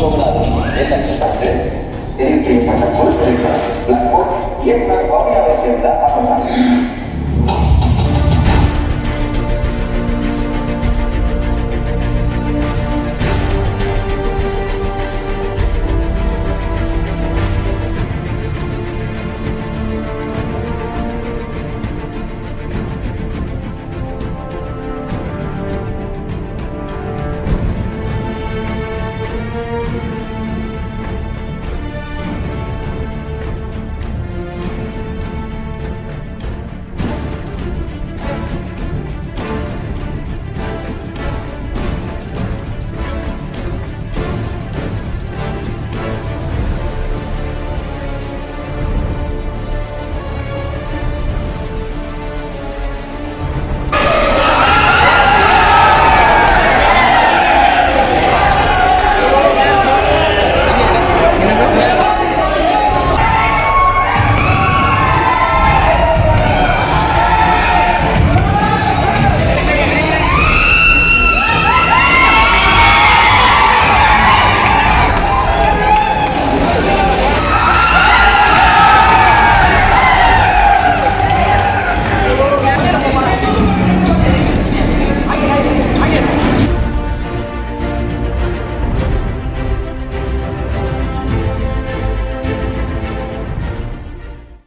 logrado en la en que Patacola, la y esta propia vecindad a.